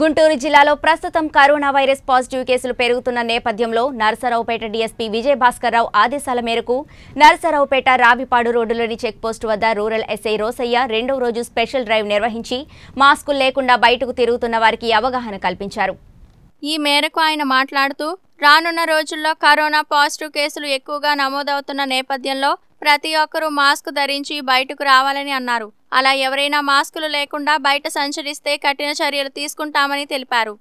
గుంటూరు జిల్లాలో ప్రస్తుతం corona virus positive కేసులు పెరుగుతున్న నేపథ్యంలో నరసరావుపేట డీఎస్పీ విజయ్ భాస్కర్రావు ఆదేశాల మేరకు నరసరావుపేట రావిపాడు రోడ్డులోని చెక్పోస్టు వద్ద రూరల్ ఎస్ఐ రోసయ్య రెండో రోజు స్పెషల్ డ్రైవ్ నిర్వహించి మాస్కులు లేకుండా బయటకు తిరుగుతున్న వారికి అవగాహన కల్పించారు. ఈ మేరకు ఆయన మాట్లాడుతూ రానున్న రోజుల్లో కరోనా పాజిటివ్ కేసులు ఎక్కువగా నమోదవుతున్న నేపథ్యంలో ప్రతి ఒక్కరూ మాస్క్ ధరించి బయటకు రావాలని అన్నారు. అలా ఎవరైనా మాస్కులు లేకుండా బయట సంచరిస్తే కఠిన చర్యలు తీసుకుంటామని తెలిపారు.